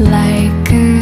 like a